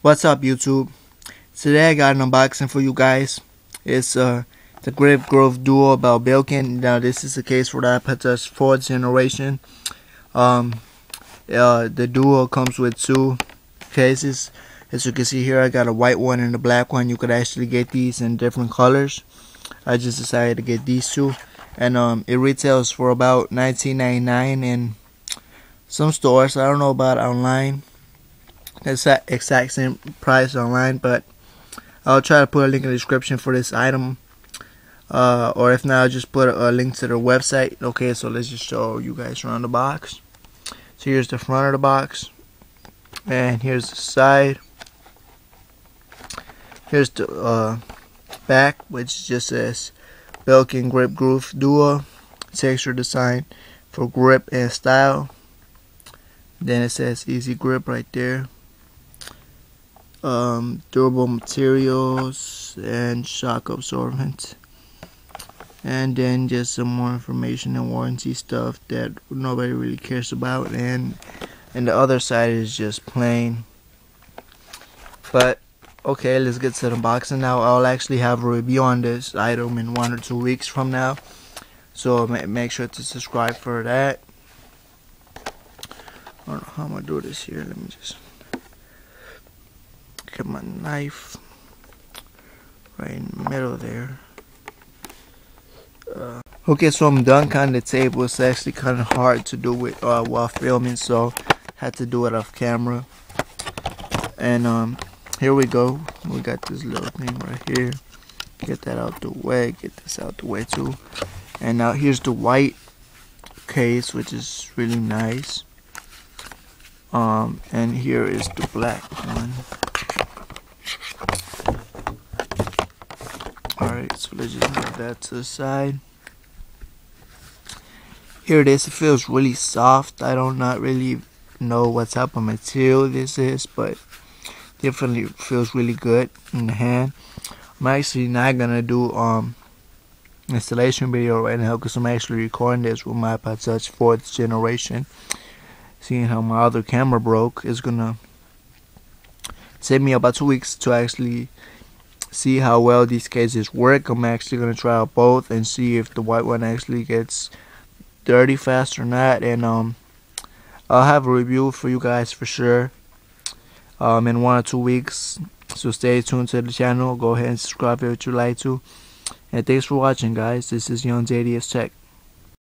What's up YouTube? Today I got an unboxing for you guys. It's uh the Grip Groove Duo by Belkin. Now this is the case for the iPod Touch 4th generation. Um uh the Duo comes with two cases. As you can see here I got a white one and a black one. You could actually get these in different colors. I just decided to get these two. And um it retails for about $19.99 in some stores. I don't know about online exact exact same price online, but I'll try to put a link in the description for this item. Uh, or if not, I'll just put a, a, link to their website. Okay, so let's just show you guys around the box. So here's the front of the box, and here's the side. Here's the uh, back, which just says Belkin Grip Groove Duo texture design for grip and style. Then it says easy grip right there um, durable materials and shock absorbent. And then just some more information and warranty stuff that nobody really cares about. And and the other side is just plain. But okay let's get to the unboxing now. I'll actually have a review on this item in one or two weeks from now. So make sure to subscribe for that. I don't know how I'm gonna do this here. Let me just my knife right in the middle there. Uh, okay, so I'm done cutting the table. It's actually kind of hard to do it uh, while filming, so had to do it off camera. And um, here we go. We got this little thing right here. Get that out the way. Get this out the way too. And now here's the white case, which is really nice. Um, and here is the black one. Alright, so let's just move that to the side. Here it is. It feels really soft. I don't not really know what type of material this is, but definitely feels really good in the hand. I'm actually not gonna do um installation video right now because I'm actually recording this with my iPod Touch fourth generation. Seeing how my other camera broke is gonna take me about two weeks to actually see how well these cases work. I'm actually going to try out both and see if the white one actually gets dirty fast or not. And um, I'll have a review for you guys for sure um, in one or two weeks. So stay tuned to the channel. Go ahead and subscribe if you like to. And thanks for watching, guys. This is Young JDS Tech.